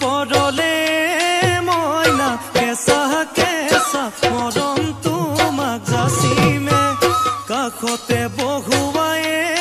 পদলে মইনা কেঁচা কেঁচা পদম তোমাক যাচিমে। কাষতে বহুৱায়ে